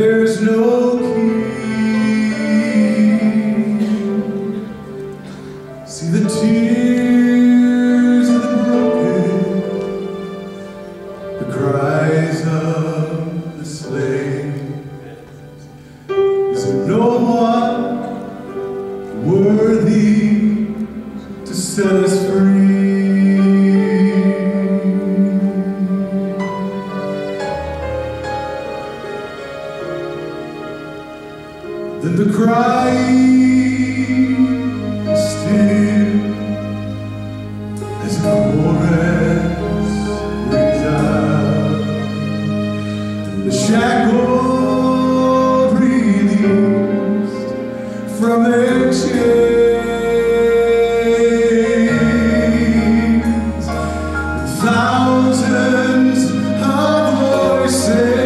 there's no key. See the tears the Christ here as a chorus rings out the shackle released from their chains. Thousands of voices